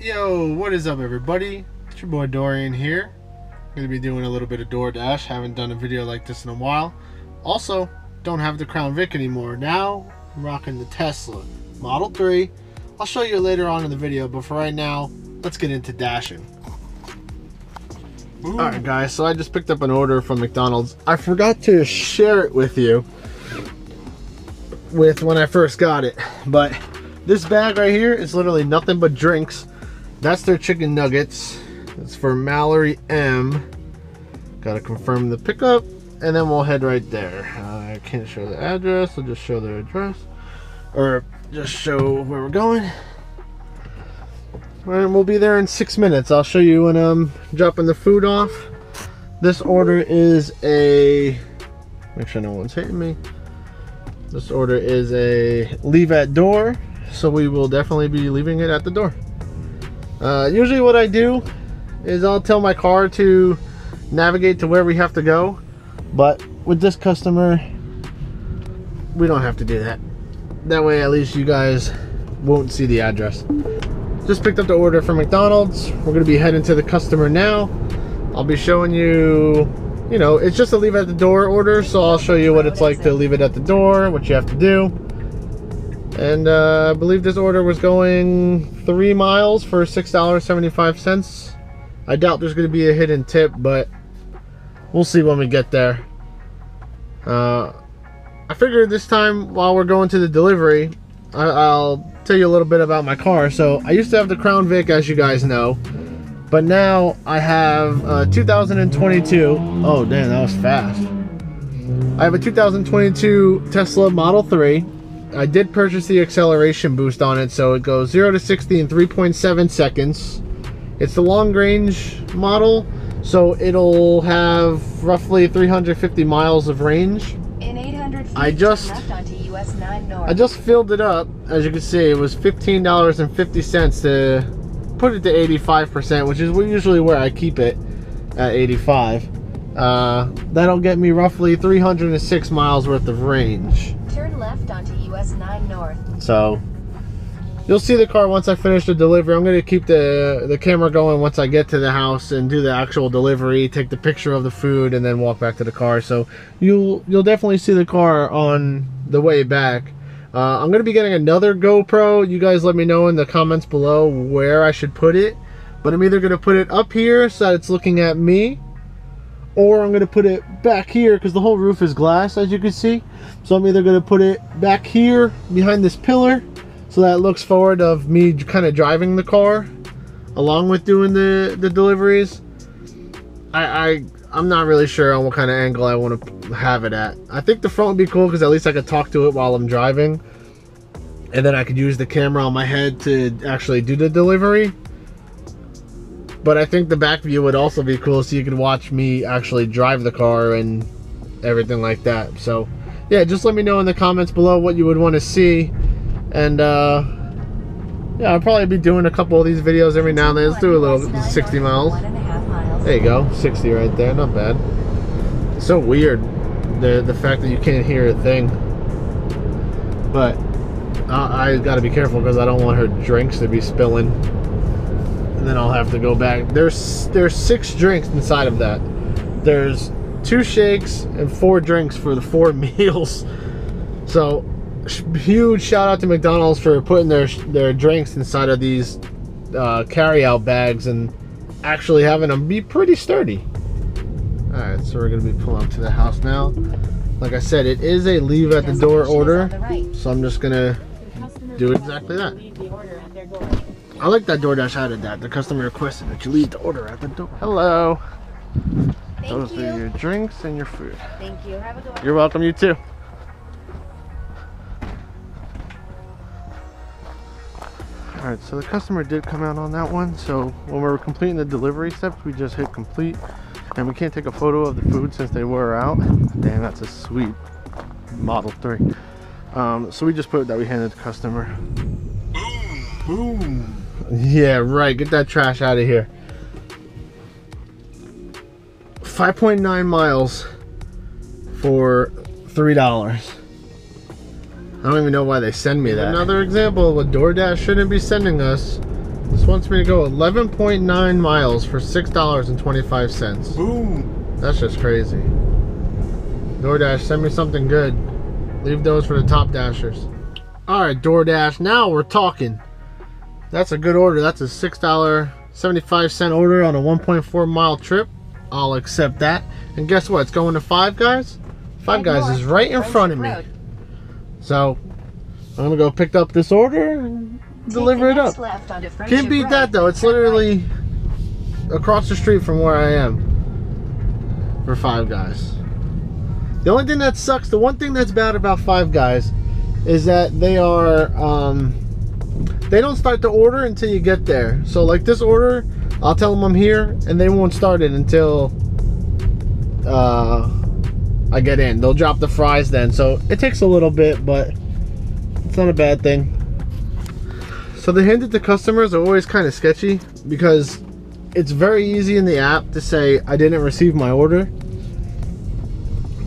Yo, what is up everybody? It's your boy Dorian here. I'm gonna be doing a little bit of DoorDash. Haven't done a video like this in a while. Also, don't have the Crown Vic anymore. Now, I'm rocking the Tesla Model 3. I'll show you later on in the video, but for right now, let's get into dashing. Alright guys, so I just picked up an order from McDonald's. I forgot to share it with you with when I first got it, but this bag right here is literally nothing but drinks. That's their chicken nuggets. It's for Mallory M. Gotta confirm the pickup, and then we'll head right there. Uh, I can't show the address, I'll just show their address. Or just show where we're going. And we'll be there in six minutes. I'll show you when I'm dropping the food off. This order is a, make sure no one's hitting me. This order is a leave at door, so we will definitely be leaving it at the door. Uh, usually what I do is I'll tell my car to navigate to where we have to go, but with this customer, we don't have to do that. That way at least you guys won't see the address. Just picked up the order from McDonald's. We're gonna be heading to the customer now. I'll be showing you, you know, it's just a leave at the door order, so I'll show you what it's like to leave it at the door, what you have to do. And uh, I believe this order was going three miles for $6.75. I doubt there's gonna be a hidden tip, but we'll see when we get there. Uh, I figured this time while we're going to the delivery, I I'll tell you a little bit about my car. So I used to have the Crown Vic, as you guys know, but now I have a 2022. Oh, damn, that was fast. I have a 2022 Tesla Model 3. I did purchase the acceleration boost on it, so it goes 0 to 60 in 3.7 seconds. It's the long range model, so it'll have roughly 350 miles of range. In 800 feet, I just- left onto US 9 North. I just filled it up. As you can see, it was $15.50 to put it to 85%, which is usually where I keep it at 85. Uh, that'll get me roughly 306 miles worth of range. US 9 North. So you'll see the car once I finish the delivery. I'm gonna keep the the camera going once I get to the house and do the actual delivery, take the picture of the food, and then walk back to the car. So you'll you'll definitely see the car on the way back. Uh, I'm gonna be getting another GoPro. You guys let me know in the comments below where I should put it. But I'm either gonna put it up here so that it's looking at me, or I'm gonna put it back here because the whole roof is glass, as you can see. So I'm either gonna put it back here behind this pillar, so that looks forward of me kind of driving the car, along with doing the the deliveries. I, I I'm not really sure on what kind of angle I want to have it at. I think the front would be cool because at least I could talk to it while I'm driving, and then I could use the camera on my head to actually do the delivery. But I think the back view would also be cool so you could watch me actually drive the car and everything like that. So yeah, just let me know in the comments below what you would want to see. And uh yeah, I'll probably be doing a couple of these videos every now and then. Let's do a little 60 miles. There you go, 60 right there, not bad. So weird, the the fact that you can't hear a thing. But I, I gotta be careful because I don't want her drinks to be spilling. Then I'll have to go back. There's there's six drinks inside of that. There's two shakes and four drinks for the four meals. So huge shout out to McDonald's for putting their their drinks inside of these uh, carry-out bags and actually having them be pretty sturdy. All right, so we're gonna be pulling up to the house now. Like I said, it is a leave at the door order, on the right. so I'm just gonna do exactly that. I like that DoorDash added that. The customer requested that you leave the order at the door. Hello. Thank Those you. are your drinks and your food. Thank you. Have a good one. You're welcome, you too. Alright, so the customer did come out on that one. So when we were completing the delivery steps, we just hit complete. And we can't take a photo of the food since they were out. Damn, that's a sweet Model 3. Um, so we just put that we handed the customer. Boom! Boom! Yeah, right. Get that trash out of here. 5.9 miles for three dollars. I don't even know why they send me that. Another example of what DoorDash shouldn't be sending us This wants me to go 11.9 miles for $6.25. Boom. That's just crazy. DoorDash, send me something good. Leave those for the top dashers. All right, DoorDash, now we're talking. That's a good order. That's a $6.75 order on a 1.4 mile trip. I'll accept that. And guess what? It's going to Five Guys. Five Guys is right in front of me. So I'm gonna go pick up this order and deliver it up. Left onto Friendship Can't beat that though. It's literally across the street from where I am for Five Guys. The only thing that sucks, the one thing that's bad about Five Guys is that they are um, they don't start the order until you get there. So like this order, I'll tell them I'm here and they won't start it until uh, I get in. They'll drop the fries then. So it takes a little bit, but it's not a bad thing. So the handed to customers are always kind of sketchy because it's very easy in the app to say I didn't receive my order.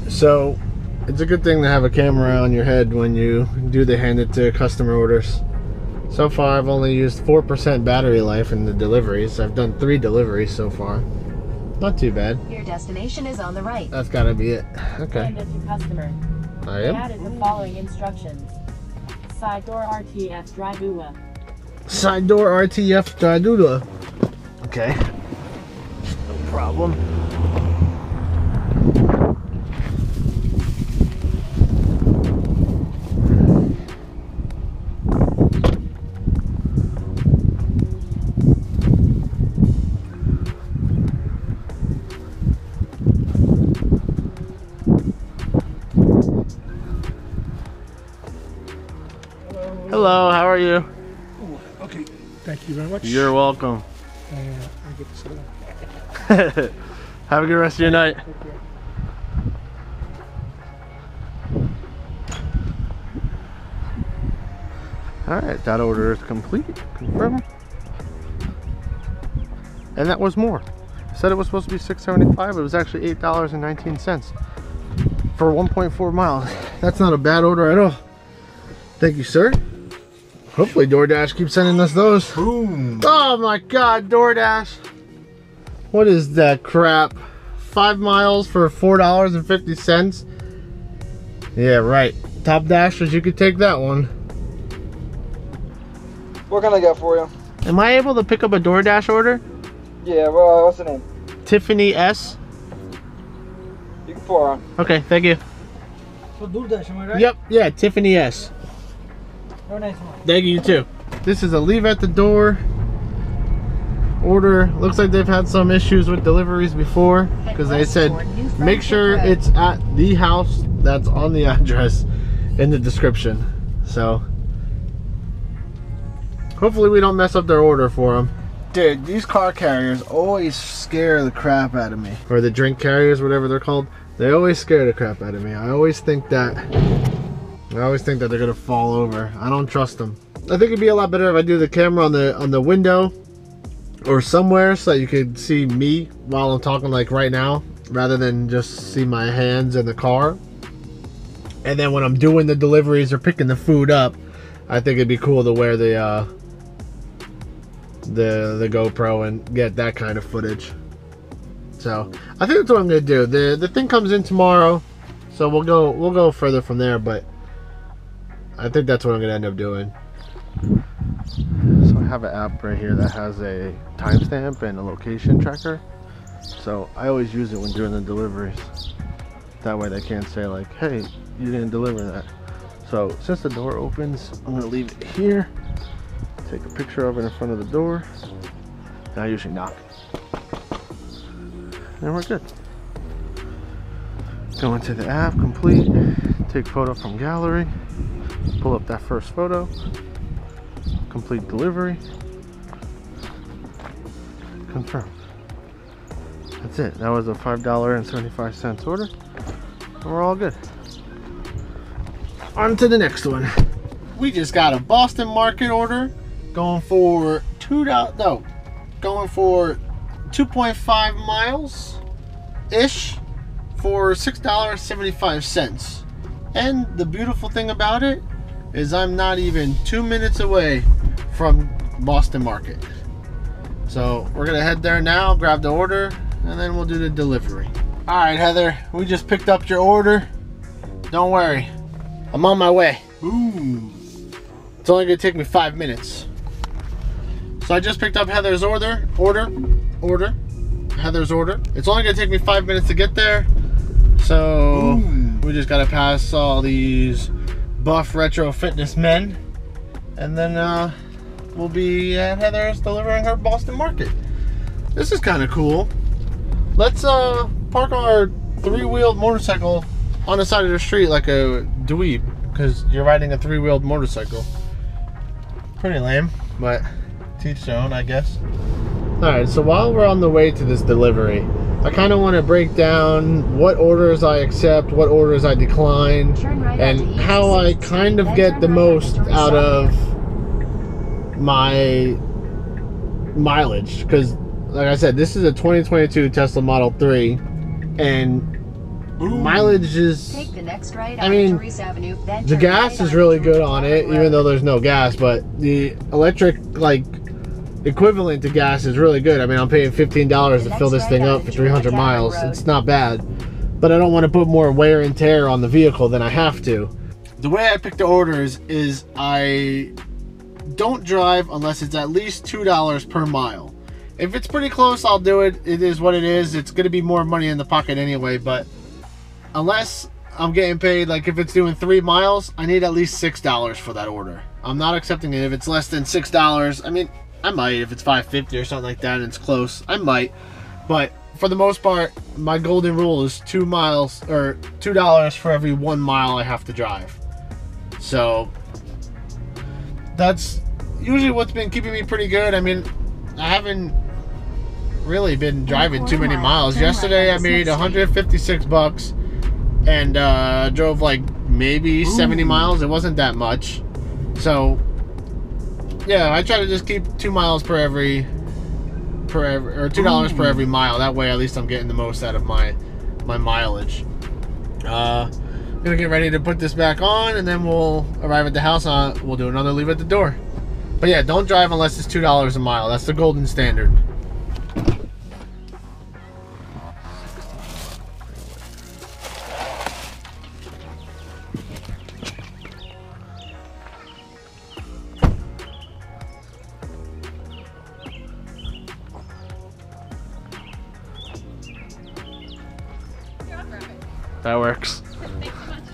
So it's a good thing to have a camera on your head when you do the handed to customer orders. So far I've only used 4% battery life in the deliveries. I've done three deliveries so far. Not too bad. Your destination is on the right. That's gotta be it. Okay. Handed to customer. I am. Added the following instructions. Side door RTF Drivua. Side door RTF Stradula. Okay. No problem. Hello, how are you? Okay. Thank you very much. You're welcome. Uh, I get to sit. Have a good rest of your night. Alright, that order is complete. Confirm. And that was more. I said it was supposed to be $6.75. It was actually $8.19 for 1.4 miles. That's not a bad order at all. Thank you, sir. Hopefully DoorDash keeps sending us those. Boom. Oh my god, DoorDash. What is that crap? Five miles for $4.50? Yeah, right. Top Dashers, you could take that one. What can I get for you? Am I able to pick up a DoorDash order? Yeah, well, what's the name? Tiffany S. You can pour on. Okay, thank you. So DoorDash, am I right? Yep, yeah, Tiffany S. Have a nice one. Thank you, you too. This is a leave at the door order. Looks like they've had some issues with deliveries before because they said make sure it's at the house that's on the address in the description. So hopefully we don't mess up their order for them. Dude, these car carriers always scare the crap out of me. Or the drink carriers, whatever they're called. They always scare the crap out of me. I always think that I always think that they're gonna fall over. I don't trust them. I think it'd be a lot better if I do the camera on the on the window or somewhere so that you could see me while I'm talking like right now rather than just see my hands in the car. And then when I'm doing the deliveries or picking the food up, I think it'd be cool to wear the uh the the GoPro and get that kind of footage. So I think that's what I'm gonna do. The the thing comes in tomorrow, so we'll go we'll go further from there. But I think that's what I'm gonna end up doing. So I have an app right here that has a timestamp and a location tracker. So I always use it when doing the deliveries. That way they can't say like, hey, you didn't deliver that. So since the door opens, I'm gonna leave it here. Take a picture of it in front of the door. And I usually knock. And we're good. Go into the app, complete, take photo from gallery, pull up that first photo, complete delivery, confirm. That's it. That was a $5.75 order. And we're all good. On to the next one. We just got a Boston Market order going for two. No, going for 2.5 miles ish for $6.75. And the beautiful thing about it is I'm not even two minutes away from Boston Market. So we're gonna head there now, grab the order, and then we'll do the delivery. All right, Heather, we just picked up your order. Don't worry, I'm on my way. Boom. It's only gonna take me five minutes. So I just picked up Heather's order, order, order, Heather's order. It's only gonna take me five minutes to get there. So Boom. we just gotta pass all these buff retro fitness men, and then uh, we'll be at Heather's delivering her Boston Market. This is kind of cool. Let's uh, park our three-wheeled motorcycle on the side of the street like a dweeb, because you're riding a three-wheeled motorcycle. Pretty lame, but teach their own, I guess. Alright, so while we're on the way to this delivery, I kind of want to break down what orders I accept, what orders I decline, right and how I E6, kind of get the right most onto out of my mileage. Because, like I said, this is a 2022 Tesla Model 3, and Boom. mileage is. Take the next right I mean, Avenue, The gas right is really good on it, even though there's no gas. But the electric, like, equivalent to gas is really good. I mean, I'm paying fifteen dollars to The fill this thing up for 300 miles. It's not bad, but I don't want to put more wear and tear on the vehicle than I have to. The way I pick the orders is I don't drive unless it's at least two dollars per mile. If it's pretty close, I'll do it. It is what it is. It's going to be more money in the pocket anyway, but unless I'm getting paid, like if it's doing three miles, I need at least six dollars for that order. I'm not accepting it if it's less than six dollars. I mean, I might if it's five fifty or something like that and it's close. I might, but for the most part, my golden rule is two miles or two dollars for every one mile I have to drive. So that's usually what's been keeping me pretty good. I mean, I haven't really been driving too many miles. Yesterday I made 156 bucks and uh, drove like maybe 70 miles. It wasn't that much. So yeah, I try to just keep two miles per every per every or two dollars per every mile. That way, at least I'm getting the most out of my my mileage. Uh, I'm gonna get ready to put this back on, and then we'll arrive at the house. On we'll do another leave at the door. But yeah, don't drive unless it's two dollars a mile. That's the golden standard.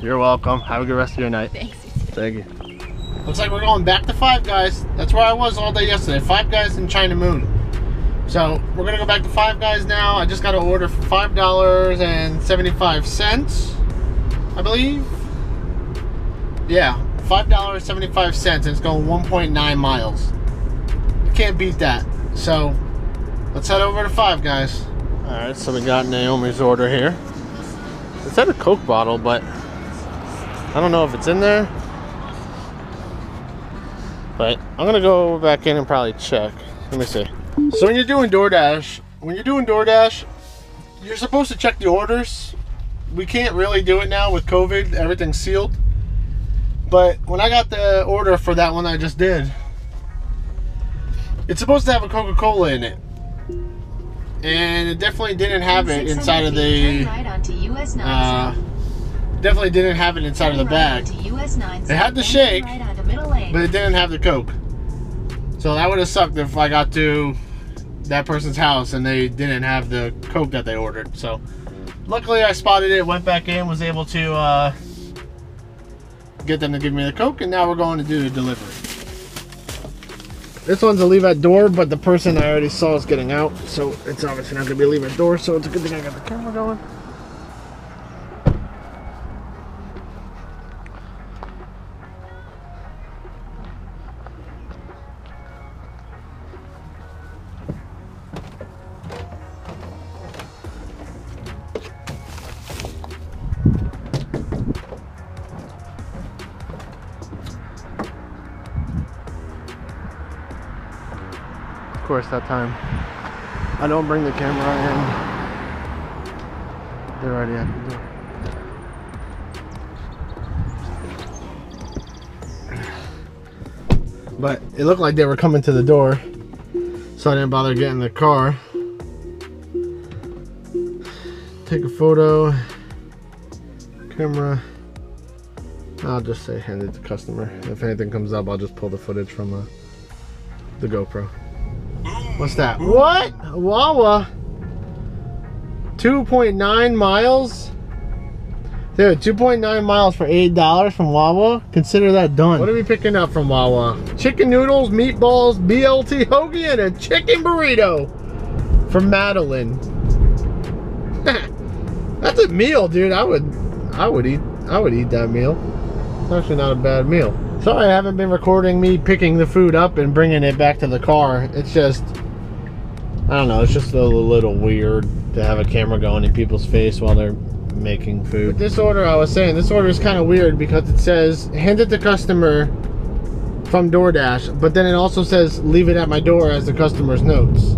You're welcome. Have a good rest of your night. Thanks. Thank you. Looks like we're going back to Five Guys. That's where I was all day yesterday. Five Guys in China Moon. So we're gonna go back to Five Guys now. I just got to order for five dollars and seventy-five cents, I believe. Yeah, five dollars seventy-five cents, and it's going 1.9 miles. You can't beat that. So let's head over to Five Guys. All right, so we got Naomi's order here. It's at a Coke bottle, but I don't know if it's in there. But I'm gonna go back in and probably check. Let me see. So when you're doing DoorDash, when you're doing DoorDash, you're supposed to check the orders. We can't really do it now with COVID. Everything's sealed. But when I got the order for that one I just did, it's supposed to have a Coca-Cola in it. And it definitely didn't have it inside of the Turn right onto US 9 uh, definitely didn't have it inside of the bag. onto US 9 It had the shake, Right onto middle lane. but it didn't have the coke. So that would have sucked if I got to that person's house and they didn't have the coke that they ordered. So luckily I spotted it, went back in, was able to uh, get them to give me the coke, and now we're going to do the delivery. This one's a leave at door, but the person I already saw is getting out, so it's obviously not gonna be a leave at door. So it's a good thing I got the camera going. That time I don't bring the camera in. They're already at the door. But it looked like they were coming to the door. So I didn't bother getting the car. Take a photo. Camera. I'll just say hand it to customer. If anything comes up, I'll just pull the footage from uh, the GoPro. What's that? What? Wawa. 2.9 miles? Dude, 2.9 miles for $8 from Wawa? Consider that done. What are we picking up from Wawa? Chicken noodles, meatballs, BLT hoagie, and a chicken burrito from Madeline. That's a meal, dude. I would I would eat I would eat that meal. It's actually not a bad meal. Sorry I haven't been recording me picking the food up and bringing it back to the car. It's just I don't know, it's just a little weird to have a camera going in people's face while they're making food. With this order, I was saying, this order is kind of weird because it says, hand it to customer from DoorDash, but then it also says, leave it at my door as the customer's notes.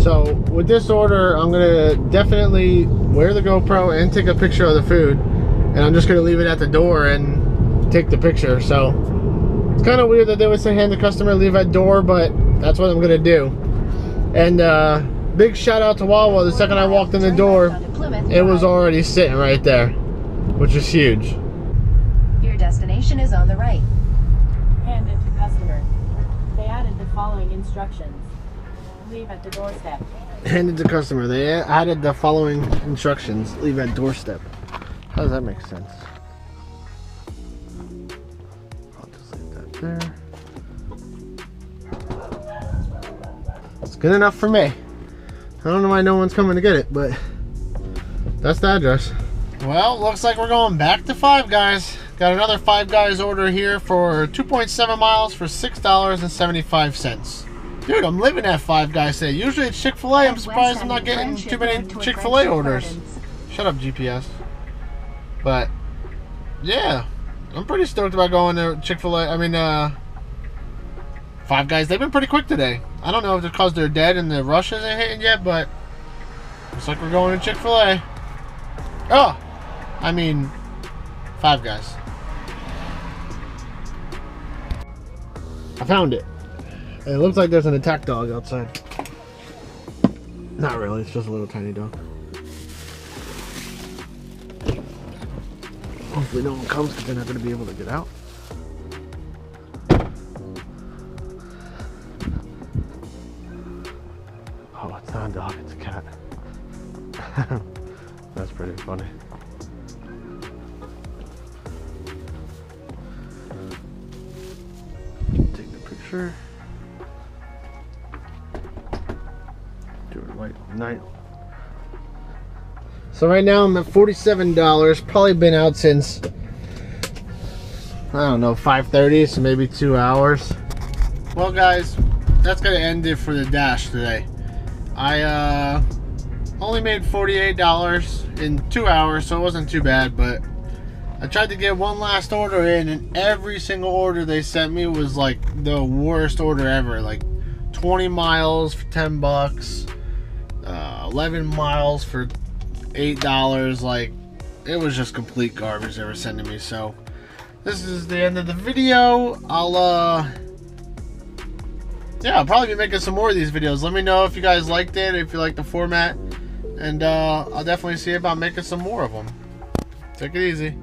So with this order, I'm gonna definitely wear the GoPro and take a picture of the food, and I'm just gonna leave it at the door and take the picture. So it's kind of weird that they would say hand the customer, leave at door, but that's what I'm gonna do. And uh, big shout out to Wawa. The second I walked in the door, it was already sitting right there, which is huge. Your destination is on the right. Hand it to customer. They added the following instructions. Leave at the doorstep. Handed to customer. They added the following instructions. Leave at doorstep. How does that make sense? I'll just leave that there. Good enough for me. I don't know why no one's coming to get it, but that's the address. Well, looks like we're going back to Five Guys. Got another Five Guys order here for 2.7 miles for $6.75. Dude, I'm living at Five Guys today. Usually it's Chick-fil-A. I'm surprised I'm not getting too many Chick-fil-A orders. Shut up, GPS. But, yeah. I'm pretty stoked about going to Chick-fil-A. I mean, uh... Five Guys, they've been pretty quick today. I don't know if it's because they're dead and the rush isn't hitting yet, but... Looks like we're going to Chick-fil-A. Oh! I mean... Five Guys. I found it. It looks like there's an attack dog outside. Not really, it's just a little tiny dog. Hopefully no one comes because they're not going to be able to get out. Dog, it's a cat. That's pretty funny. Take the picture. Do it right night. So right now I'm at $47. Probably been out since I don't know 5:30, so maybe two hours. Well, guys, that's gonna end it for the dash today. I uh, only made $48 in two hours, so it wasn't too bad. But I tried to get one last order in, and every single order they sent me was like the worst order ever. Like 20 miles for 10 bucks, uh, 11 miles for eight dollars. Like it was just complete garbage they were sending me. So this is the end of the video. I'll uh yeah, I'll probably be making some more of these videos. Let me know if you guys liked it, if you like the format, and uh, I'll definitely see about making some more of them. Take it easy.